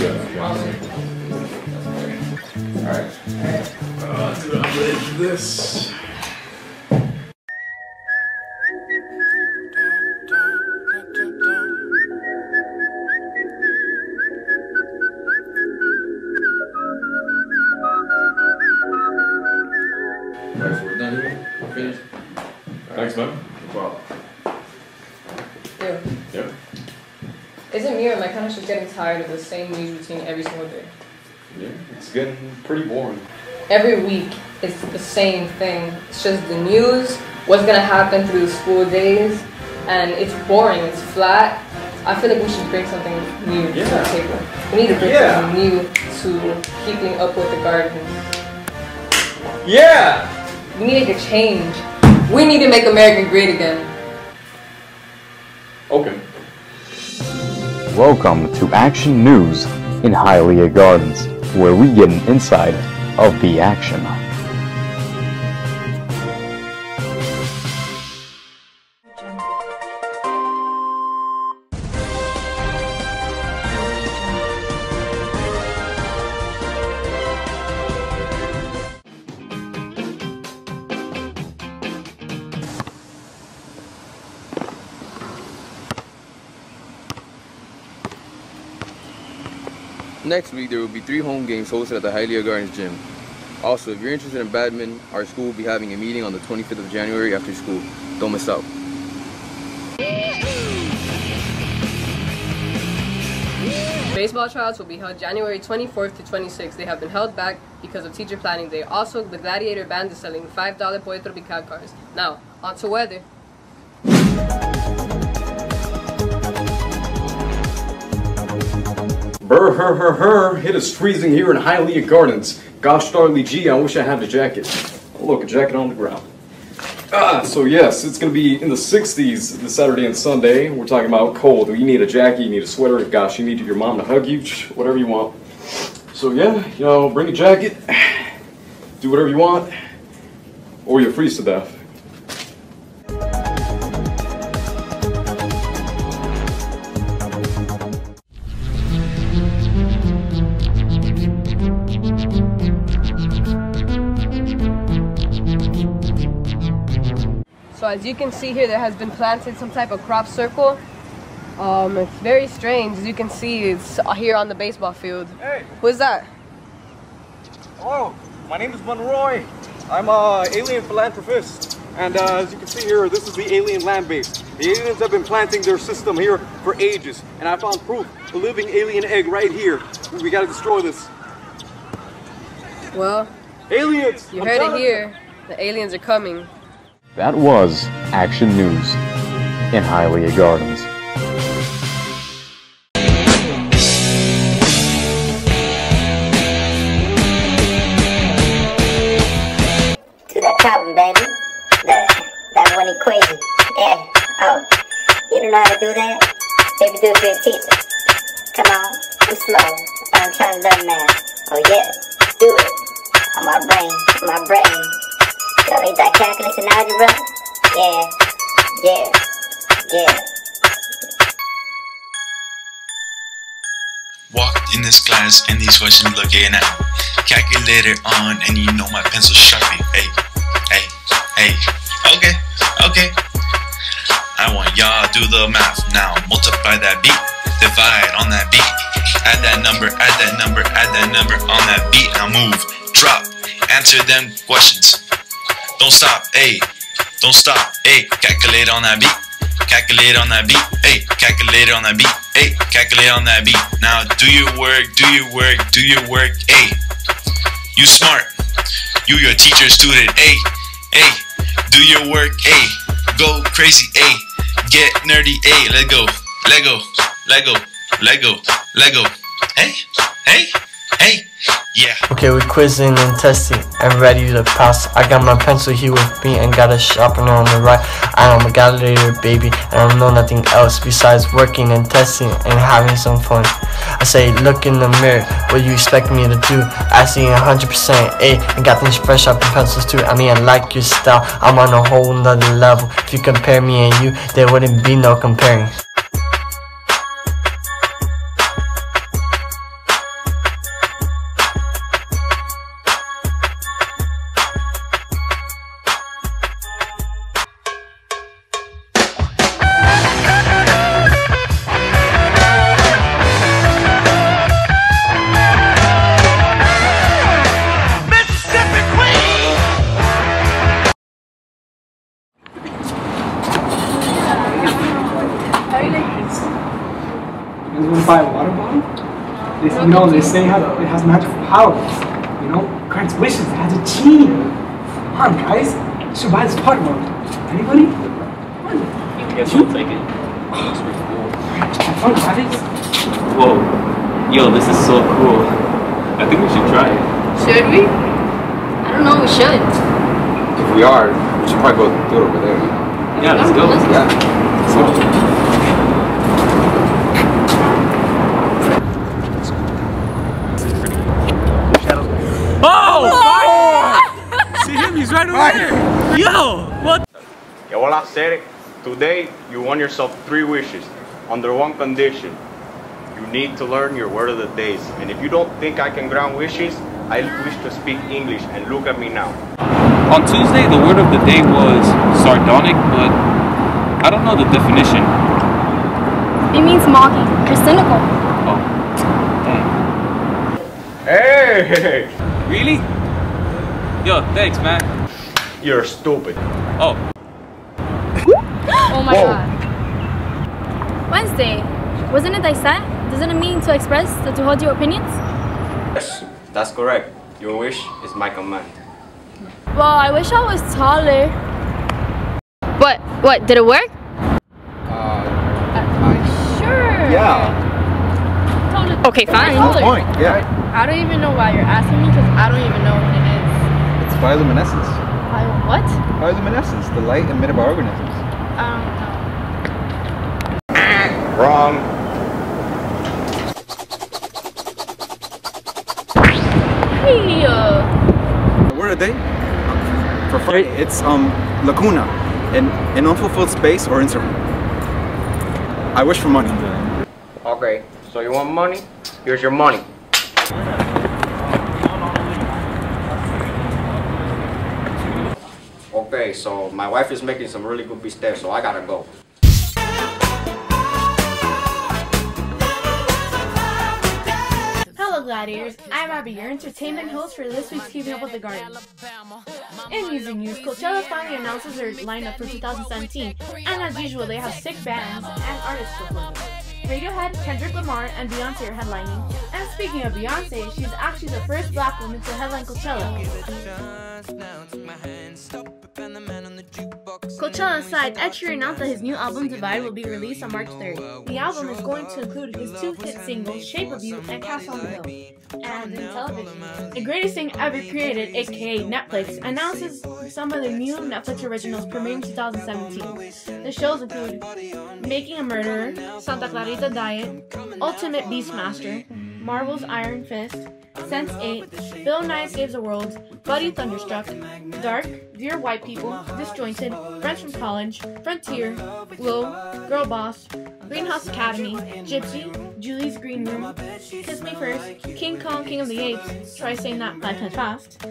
Uh, dude, I'm this. Thanks, man. Problem. Ew. Yeah. Isn't me or my kind of just getting tired of the same news routine every single day? Yeah. It's getting pretty boring. Every week, it's the same thing. It's just the news, what's gonna happen through the school days, and it's boring. It's flat. I feel like we should bring something new to the Yeah. table. We need to bring Yeah. something new to keeping up with the garden. Yeah! We need to make a change. We need to make America great again. Okay. Welcome to Action News in Hialeah Gardens, where we get an insight of the action. Next week, there will be three home games hosted at the Hialeah Gardens Gym. Also, if you're interested in badminton, our school will be having a meeting on the 25th of January after school. Don't miss out. Baseball trials will be held January 24th to 26th. They have been held back because of teacher planning day. Also, the Gladiator Band is selling $5 Pollo Tropical cards. Now, on to weather. Brr, her, her, her. It is freezing here in Hialeah Gardens. Gosh darnly gee, I wish I had a jacket. Oh, look, a jacket on the ground. Ah, so yes, it's gonna be in the 60s this Saturday and Sunday. We're talking about cold. You need a jacket, you need a sweater. Gosh, you need your mom to hug you, whatever you want. So yeah, you know, bring a jacket, do whatever you want, or you'll freeze to death. As you can see here, there has been planted some type of crop circle. Um, it's very strange. As you can see, it's here on the baseball field. Hey, Who is that? hello. My name is Monroy. I'm a alien philanthropist, and uh, as you can see here, this is the alien land base. The aliens have been planting their system here for ages, and I found proof, a living alien egg right here. We gotta destroy this. Well, Aliens! you I'm heard it here. The aliens are coming. That was Action News in Hialeah Gardens. to that problem, baby. That that one equation. Yeah. Oh, you don't know how to do that? Baby, do it for your. Come on, I'm slow. I'm trying to learn math. Oh yeah, do it. On my brain, my brain. Ain't that calculus and algebra? Yeah, yeah, yeah. Walked in this class and these questions looking at calculator on and you know my pencil sharpie. Hey, hey, hey. Okay, okay. I want y'all do the math now. Multiply that beat, divide on that beat. Add that number, add that number, add that number on that beat. Now move, drop, answer them questions. Don't stop, hey. Don't stop, hey. Calculate on that beat. Calculate on that beat, hey. Calculate on that beat, hey. Calculate on that beat. Now do your work, do your work, do your work, hey. You smart. You your teacher, student, hey. Hey. Do your work, hey. Go crazy, hey. Get nerdy, hey. Let go, let go, let go, let go, let go. Hey, hey, hey. Yeah. Okay, we're quizzing and testing and ready to pass. I got my pencil here with me and got a sharpener on the right. I'm a calculator, baby, and I don't know nothing else besides working and testing and having some fun. I say, look in the mirror, what you expect me to do? I see 100% A and eh? got things fresh sharpened pencils too. I mean, I like your style, I'm on a whole nother level. If you compare me and you, there wouldn't be no comparing. You know, they say it has, it has magical powers. You know, grants wishes. It has a genie. Come on, guys. You should buy this water bottle. Anybody? You guess I'll take it. Looks pretty cool. Have fun, guys. Whoa. Yo, this is so cool. I think we should try it. Should we? I don't know. We should. If we are, we should probably go do it over there. Yeah, let's go. Yeah. Let's go. Oh! See him? He's right over there. Yo, what? Yeah, I said it. Today, you won yourself three wishes. Under one condition. You need to learn your word of the days. And if you don't think I can grant wishes, I wish to speak English. And look at me now. On Tuesday, the word of the day was sardonic, but I don't know the definition. It means mocking or cynical. Oh, dang. Hey! Really? Yo, thanks, man. You're stupid. Oh. Oh my Whoa. god. Wednesday. Wasn't it I said? Doesn't it mean to express, to, to hold your opinions? Yes, that's correct. Your wish is my command. Well, I wish I was taller. What? What? Did it work? Uh, Sure. yeah. Okay, fine. Point. Yeah. I don't even know why you're asking me because I don't even know what it is. It's bioluminescence. I, what? Bioluminescence, the light emitted by organisms. I don't know. Wrong. Hey, uh, The word day for Friday, it's um lacuna, an, an unfulfilled space or interval. I wish for money. Okay, so you want money? Here's your money. Okay, so my wife is making some really good bistec, so I gotta go. Hello Gladiators, I'm Abby, your entertainment host for this week's Keeping Up with the Garden. In music news, Coachella finally announces their lineup for 2017, and as usual, they have sick bands and artists performing. Radiohead, Kendrick Lamar, and Beyonce are headlining. And speaking of Beyonce, she's actually the first black woman to headline Coachella. Coachella aside, Ed Sheeran announced that his new album Divide will be released on March 3rd. The album is going to include his two hit singles, Shape of You and Castle on the Hill. And in television, The Greatest Thing Ever Created, aka Netflix, announces some of the new Netflix originals premiering 2017. The shows include Making a Murderer, Santa Clarita Diet, Ultimate Beastmaster, Marvel's Iron Fist, Sense 8, Bill Nye Saves the World, Buddy Thunderstruck, Dark, Dear White People, Disjointed, Friends from College, Frontier, Glow, Girl Boss, Greenhouse Academy, Gypsy, Julie's Green Room, Kiss Me First, King Kong King of the Apes, try saying that five times fast,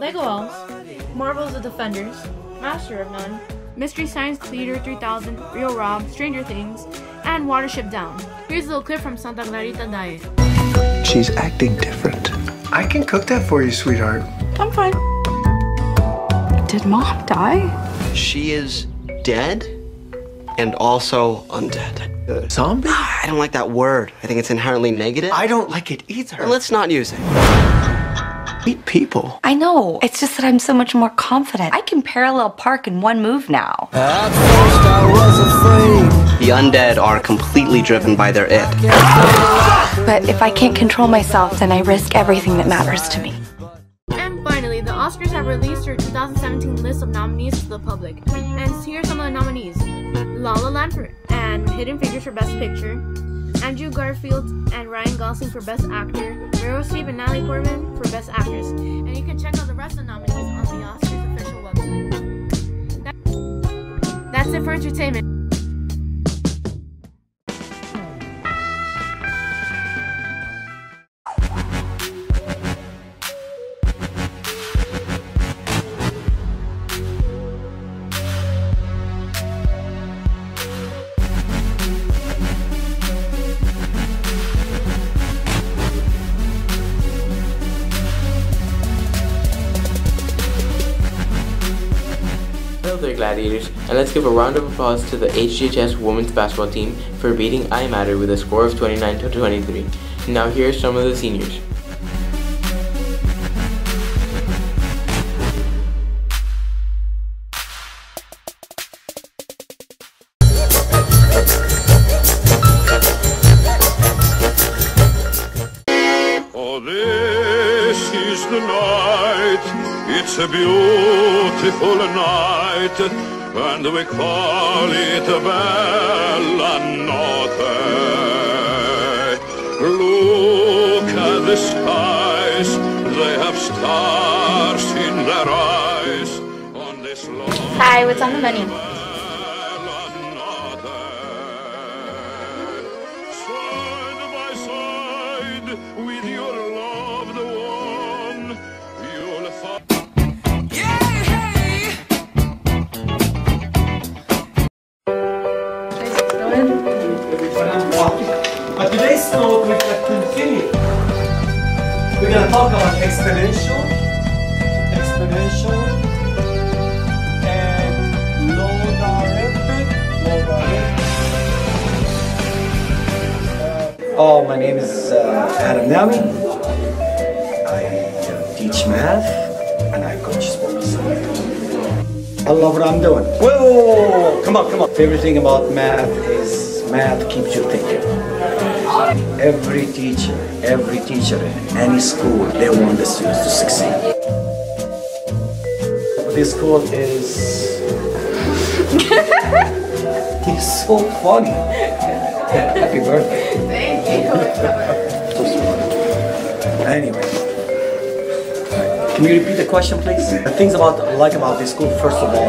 Lego Elves, Marvel's The Defenders, Master of None, Mystery Science Theater 3000, Real Rob, Stranger Things, and Watership Down. Here's a little clip from Santa Clarita Diet. She's acting different. I can cook that for you, sweetheart. I'm fine. Did mom die? She is dead and also undead. zombie? I don't like that word. I think it's inherently negative. I don't like it either. Well, let's not use it. Meet people. I know. It's just that I'm so much more confident. I can parallel park in one move now. At first I was afraid. The undead are completely driven by their it. But if I can't control myself, then I risk everything that matters to me. And finally, the Oscars have released their 2017 list of nominees to the public. And here are some of the nominees. La La Land for, and Hidden Figures for Best Picture, Andrew Garfield and Ryan Gosling for Best Actor, Meryl Streep and Natalie Portman for Best Actress. And you can check out the rest of the nominees on the Oscars official website. That's it for entertainment. Hello gladiators, and let's give a round of applause to the HGHS women's basketball team for beating iMatter with a score of 29 to 23. Now here are some of the seniors. Oh, this is the night. It's a beautiful night, and we call it bella notte. Look at the skies, they have stars in their eyes. On this Hi, what's on the menu? We're gonna talk about exponential, exponential, and logarithmic, logarithmic. Oh, my name is uh, Adam Nami. I uh, teach math and I coach sports. I love what I'm doing. Whoa, come on, come on. Favorite thing about math is math keeps you thinking. Every teacher, every teacher in any school, they want the students to succeed. This school is. He's so funny. Happy birthday. Thank you. Anyway, can you repeat the question, please? The things about I like about this school, first of all,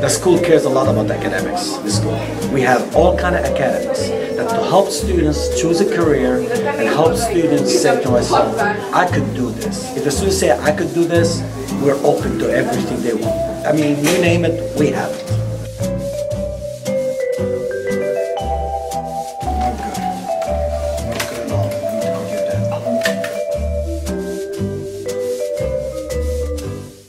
the school cares a lot about academics. The school, we have all kind of academics that to help students choose a career and help students say to myself, I could do this. If the students say I could do this, we're open to everything they want. I mean, you name it, we have it.